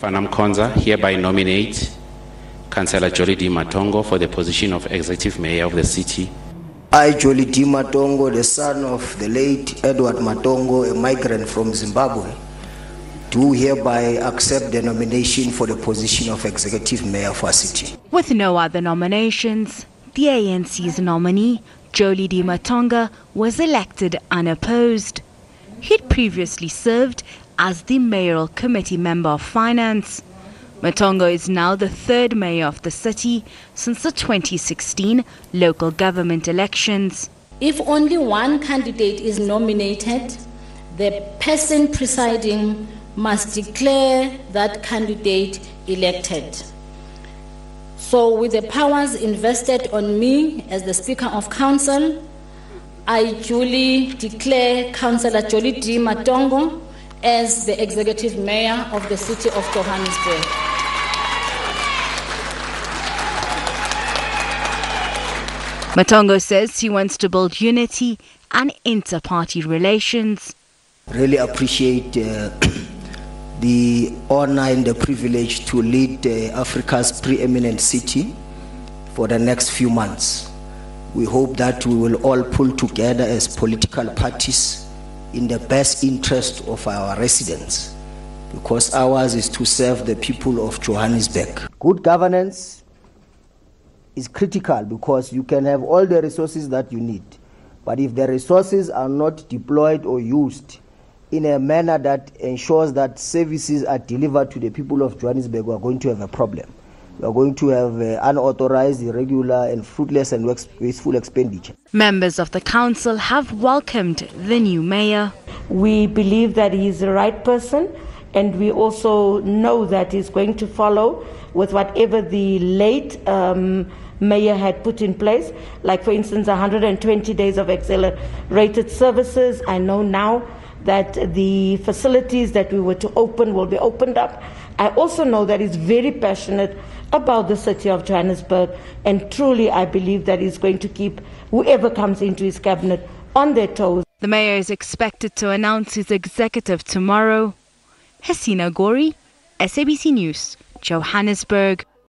Fanam Konza hereby nominate Councillor Jolidee Matongo for the position of Executive Mayor of the city. I, Jolidee Matongo, the son of the late Edward Matongo, a migrant from Zimbabwe, do hereby accept the nomination for the position of Executive Mayor for our city. With no other nominations, the ANC's nominee, Jolie D. Matongo, was elected unopposed. He'd previously served as the mayoral committee member of finance. Matongo is now the third mayor of the city since the 2016 local government elections. If only one candidate is nominated, the person presiding must declare that candidate elected. So, with the powers invested on me as the Speaker of Council, I duly declare Councillor Jolidee Matongo as the Executive Mayor of the City of Johannesburg. Matongo says he wants to build unity and inter-party relations. Really appreciate uh, the honor and the privilege to lead uh, Africa's preeminent city for the next few months. We hope that we will all pull together as political parties in the best interest of our residents because ours is to serve the people of Johannesburg. Good governance is critical because you can have all the resources that you need. But if the resources are not deployed or used in a manner that ensures that services are delivered to the people of Johannesburg, we are going to have a problem. We are going to have uh, unauthorized, irregular, and fruitless and wasteful expenditure. Members of the council have welcomed the new mayor. We believe that he is the right person, and we also know that he's going to follow with whatever the late um, mayor had put in place, like, for instance, 120 days of accelerated services. I know now that the facilities that we were to open will be opened up. I also know that he's very passionate about the city of Johannesburg, and truly I believe that he's going to keep whoever comes into his cabinet on their toes. The mayor is expected to announce his executive tomorrow. Hesina Gori, SABC News, Johannesburg.